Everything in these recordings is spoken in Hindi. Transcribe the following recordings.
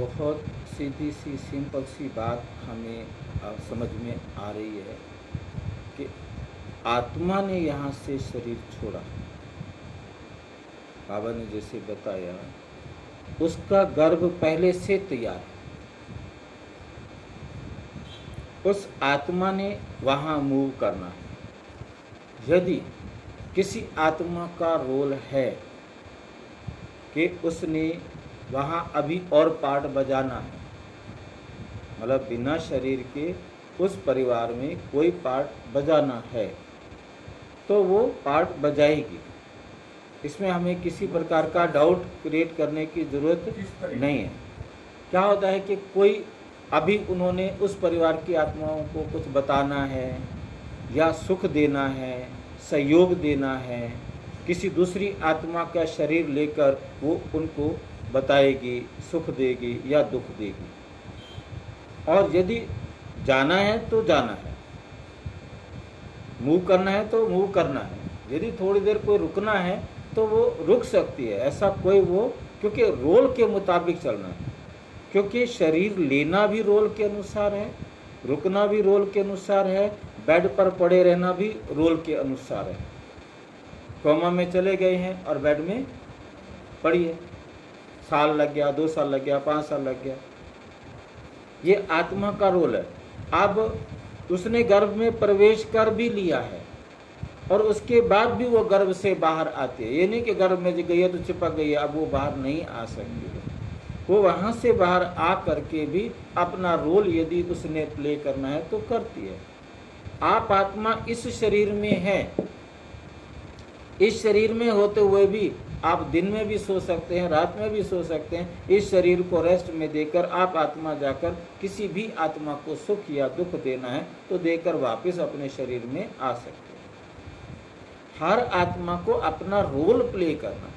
बहुत सीधी सी सिंपल सी बात हमें समझ में आ रही है कि आत्मा ने यहाँ से शरीर छोड़ा। बाबा ने जैसे बताया, उसका गर्भ पहले से तैयार है। उस आत्मा ने वहाँ मूव करना है। यदि किसी आत्मा का रोल है कि उसने वहाँ अभी और पार्ट बजाना है। मतलब बिना शरीर के उस परिवार में कोई पार्ट बजाना है तो वो पार्ट बजाएगी। इसमें हमें किसी प्रकार का डाउट क्रिएट करने की ज़रूरत नहीं है। क्या होता है कि कोई अभी उन्होंने उस परिवार की आत्माओं को कुछ बताना है या सुख देना है सहयोग देना है किसी दूसरी आत्मा का शरीर लेकर वो उनको बताएगी, सुख देगी या दुख देगी। और यदि जाना है तो जाना है। मूव करना है तो मूव करना है। यदि थोड़ी देर कोई रुकना है तो वो रुक सकती है। ऐसा कोई वो, क्योंकि रोल के मुताबिक चलना है। क्योंकि शरीर लेना भी रोल के अनुसार है, रुकना भी रोल के अनुसार है, बेड पर पड़े रहना भी रोल के अनुसार है। कोमा में चले गए हैं और बेड में पड़िए साल लग गया, दो साल लग गया, पाँच साल लग गया। ये आत्मा का रोल है। अब उसने गर्भ में प्रवेश कर भी लिया है और उसके बाद भी वो गर्भ से बाहर आती है। ये नहीं कि गर्भ में गई है तो चिपक गई है, अब वो बाहर नहीं आ सकती है। वो वहाँ से बाहर आ करके भी अपना रोल यदि उसने प्ले करना है तो करती है। आप आत्मा इस शरीर में है। इस शरीर में होते हुए भी आप दिन में भी सो सकते हैं, रात में भी सो सकते हैं। इस शरीर को रेस्ट में देकर आप आत्मा जाकर किसी भी आत्मा को सुख या दुख देना है तो देकर वापस अपने शरीर में आ सकते हैं। हर आत्मा को अपना रोल प्ले करना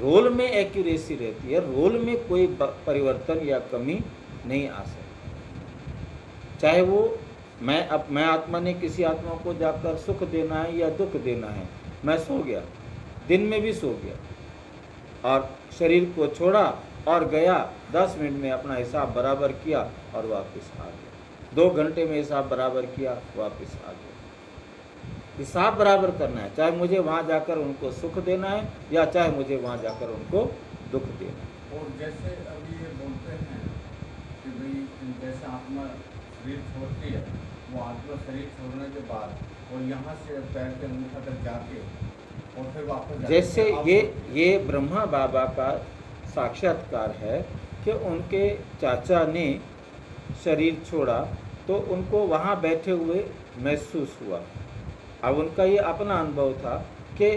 रोल में एक्यूरेसी रहती है रोल में कोई परिवर्तन या कमी नहीं आ सकती। चाहे वो मैं, अब मैं आत्मा ने किसी आत्मा को जाकर सुख देना है या दुख देना है, मैं सो गया। दिन में भी सो गया और शरीर को छोड़ा और गया। दस मिनट में अपना हिसाब बराबर किया और वापस आ गया। दो घंटे में हिसाब बराबर किया, वापस आ गया। हिसाब बराबर करना है। चाहे मुझे वहाँ जाकर उनको सुख देना है या चाहे मुझे वहाँ जाकर उनको दुख देना है। और जैसे अभी ये बोलते हैं कि भाई, जैसे आत्मा शरीर छोड़ती है, वो आत्मा शरीर छोड़ने के बाद और यहाँ से पैर के अंगूठा तक जाके जैसे ये ये ब्रह्मा बाबा का साक्षात्कार है कि उनके चाचा ने शरीर छोड़ा तो उनको वहाँ बैठे हुए महसूस हुआ। अब उनका ये अपना अनुभव था कि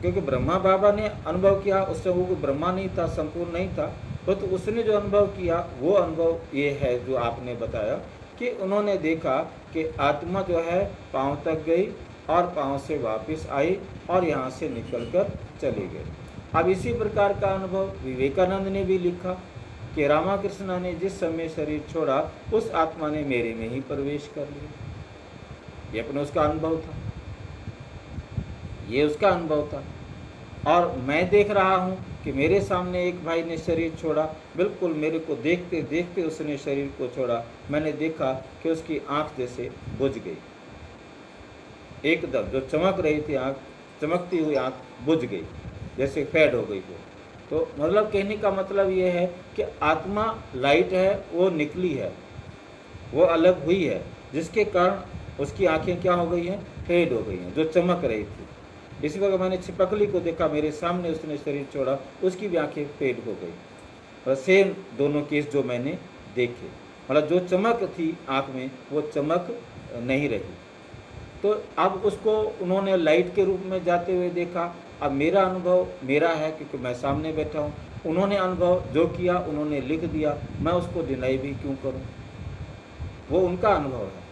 क्योंकि ब्रह्मा बाबा ने अनुभव किया उससे वो ब्रह्मा नहीं था संपूर्ण नहीं था तो, तो उसने जो अनुभव किया वो अनुभव ये है जो आपने बताया कि उन्होंने देखा कि आत्मा जो है पाँव तक गई और पाँव से वापस आई और यहाँ से निकलकर चली गई। अब इसी प्रकार का अनुभव विवेकानंद ने भी लिखा कि रामाकृष्ण ने जिस समय शरीर छोड़ा, उस आत्मा ने मेरे में ही प्रवेश कर लिया। ये अपना उसका अनुभव था। ये उसका अनुभव था। और मैं देख रहा हूँ कि मेरे सामने एक भाई ने शरीर छोड़ा। बिल्कुल मेरे को देखते देखते उसने शरीर को छोड़ा। मैंने देखा कि उसकी आँख जैसे बुझ गई। एकदम, जो चमक रही थी आँख, चमकती हुई आँख बुझ गई, जैसे फैड हो गई वो तो मतलब कहने का मतलब ये है कि आत्मा लाइट है, वो निकली है, वो अलग हुई है, जिसके कारण उसकी आँखें क्या हो गई हैं? फेड हो गई हैं, जो चमक रही थी। इसी वक्त मैंने छिपकली को देखा, मेरे सामने उसने शरीर छोड़ा, उसकी भी आँखें फेड हो गई। और सेम दोनों केस जो मैंने देखे। मतलब जो चमक थी आँख में, वो चमक नहीं रही। तो अब उसको उन्होंने लाइट के रूप में जाते हुए देखा। अब मेरा अनुभव मेरा है क्योंकि मैं सामने बैठा हूँ। उन्होंने अनुभव जो किया, उन्होंने लिख दिया। मैं उसको डिनाई भी क्यों करूँ? वो उनका अनुभव है।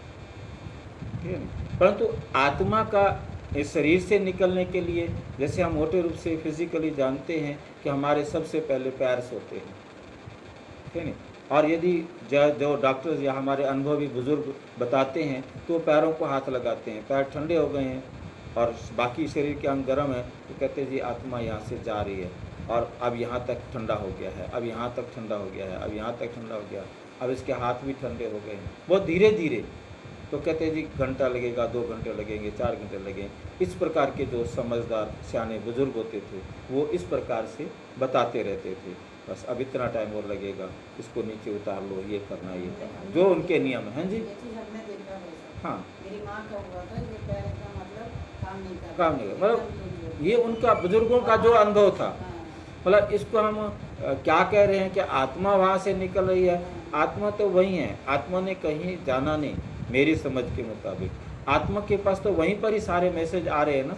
ठीक है? परंतु आत्मा का इस शरीर से निकलने के लिए, जैसे हम मोटे रूप से फिजिकली जानते हैं कि हमारे सबसे पहले पैर होते हैं। ठीक है? और यदि जो डॉक्टर्स या हमारे अनुभवी बुज़ुर्ग बताते हैं तो पैरों को हाथ लगाते हैं, पैर ठंडे हो गए हैं और बाकी शरीर के अंग गर्म है तो कहते हैं, जी, आत्मा यहाँ से जा रही है और अब यहाँ तक ठंडा हो गया है, अब यहाँ तक ठंडा हो गया है, अब यहाँ तक ठंडा हो गया, अब इसके हाथ भी ठंडे हो गए हैं। बहुत धीरे धीरे तो कहते हैं, जी, घंटा लगेगा, दो घंटे लगेंगे, चार घंटे लगेंगे। इस प्रकार के जो समझदार, सियाने बुज़ुर्ग होते थे, वो इस प्रकार से बताते रहते थे। बस अब इतना टाइम और लगेगा इसको नीचे उतार लो ये करना ये करना। जो उनके नियम हैं जी? हाँ। का मतलब काम नहीं मतलब ये उनका बुज़ुर्गों का जो अनुभव था। हाँ, मतलब इसको हम क्या कह रहे हैं कि आत्मा वहाँ से निकल रही है। आत्मा तो वही है। आत्मा ने कहीं जाना नहीं मेरी समझ के मुताबिक। आत्मा के पास तो वहीं पर ही सारे मैसेज आ रहे हैं ना।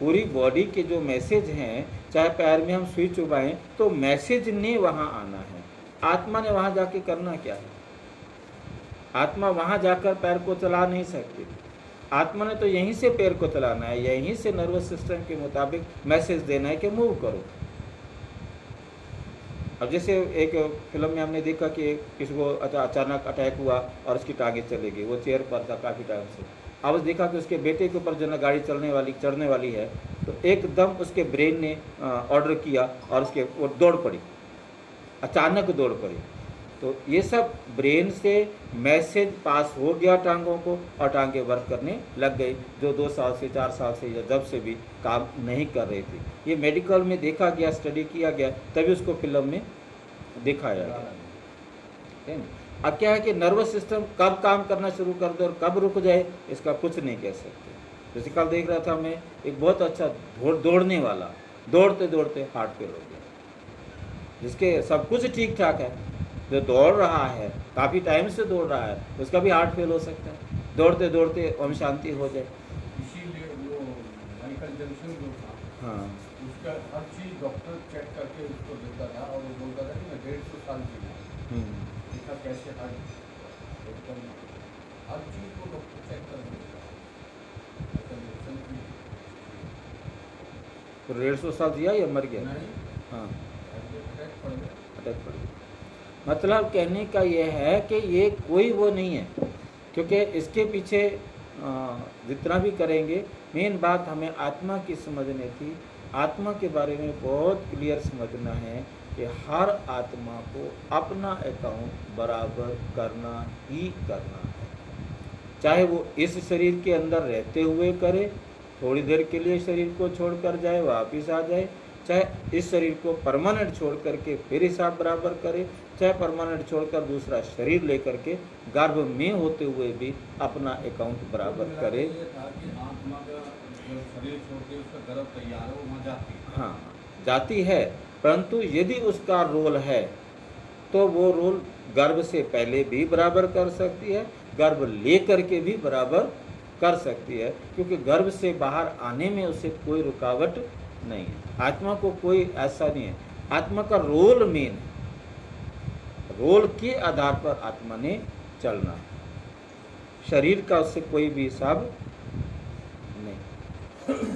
पूरी बॉडी के जो मैसेज हैं चाहे पैर में हम सुई चुबाएँ तो मैसेज ने वहाँ आना है। आत्मा ने वहाँ जाके करना क्या है? आत्मा वहाँ जाकर पैर को चला नहीं सकती। आत्मा ने तो यहीं से पैर को चलाना है, यहीं से नर्वस सिस्टम के मुताबिक मैसेज देना है कि मूव करो। अब जैसे एक फ़िल्म में हमने देखा कि किसी को अचानक अटैक हुआ और उसकी टांगे चली गई वो चेयर पर था काफ़ी टाइम से। अब देखा कि उसके बेटे के ऊपर जो ना गाड़ी चलने वाली, चढ़ने वाली है तो एकदम उसके ब्रेन ने ऑर्डर किया और उसके वो दौड़ पड़ी। अचानक दौड़ पड़ी। तो ये सब ब्रेन से मैसेज पास हो गया टांगों को और टांगे वर्क करने लग गई, जो दो साल से, चार साल से या जब से भी काम नहीं कर रही थी। ये मेडिकल में देखा गया स्टडी किया गया, तभी उसको फ़िल्म में दिखाया गया। है? अब क्या है कि नर्वस सिस्टम कब काम करना शुरू कर दे और कब रुक जाए, इसका कुछ नहीं कह सकते। जैसे कल देख रहा था मैं एक बहुत अच्छा दौड़ दौड़ने वाला दौड़ते दौड़ते हार्ट फेल हो गया। जिसके सब कुछ ठीक ठाक है जो दौड़ रहा है काफ़ी टाइम से दौड़ रहा है उसका भी हार्ट फेल हो सकता है। दौड़ते दौड़ते ओम शांति हो जाए। हाँ। उसका हर चीज़ डॉक्टर चेक करके उसको देता था और वो बोलता था कि मैं डेढ़ सौ साल जीना हम्म, देखा कैसे हर हर चीज़ को डॉक्टर चेक कर देता था माइकल जैक्सन की तो डेढ़ सौ साल जिया या मर गया? हाँ। अटैक पड़ गया। अटैक पड़ गया। मतलब कहने का यह है कि ये कोई वो नहीं है क्योंकि इसके पीछे जितना भी करेंगे मेन बात हमें आत्मा की समझनी थी आत्मा के बारे में बहुत क्लियर समझना है कि हर आत्मा को अपना अकाउंट बराबर करना ही करना है। चाहे वो इस शरीर के अंदर रहते हुए करे थोड़ी देर के लिए शरीर को छोड़कर जाए वापिस आ जाए चाहे इस शरीर को परमानेंट छोड़ करके फिर हिसाब बराबर करे चाहे परमानेंट छोड़कर दूसरा शरीर लेकर के गर्भ में होते हुए भी अपना अकाउंट बराबर करे। के कि का के है जाती है। परंतु यदि उसका रोल है तो वो रोल गर्भ से पहले भी बराबर कर सकती है गर्भ ले करके भी बराबर कर सकती है, क्योंकि गर्भ से बाहर आने में उसे कोई रुकावट नहीं है। आत्मा को कोई ऐसा नहीं है। आत्मा का रोल मेन रोल के आधार पर आत्मा ने चलना। शरीर का उससे कोई भी हिसाब नहीं।